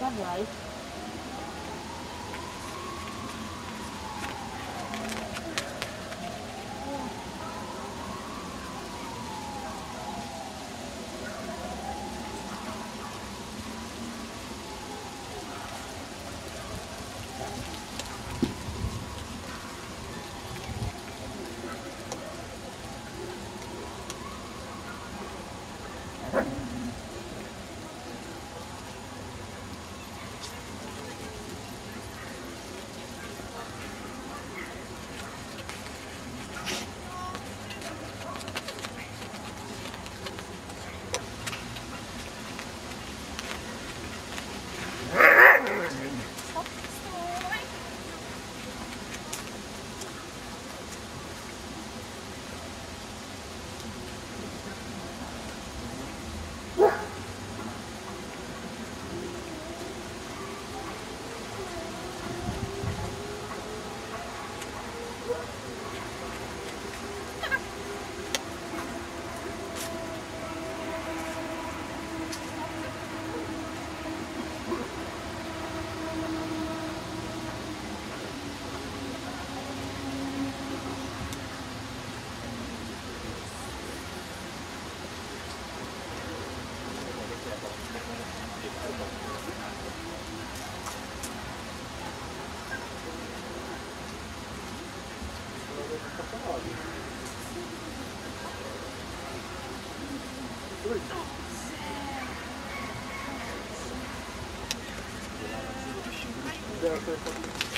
Nie wstawaj. Po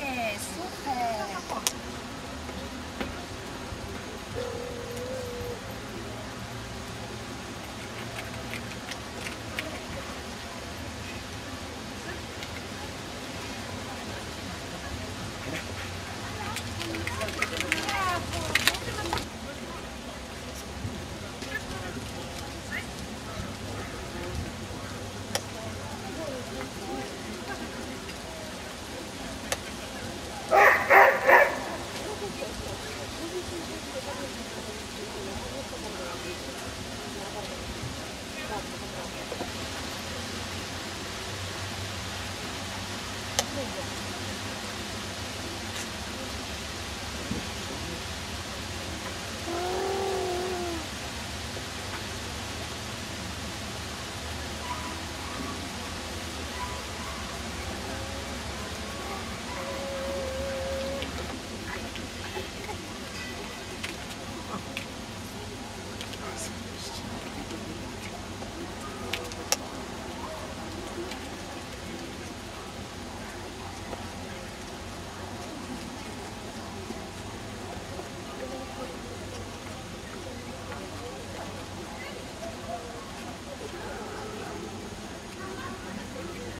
네, super.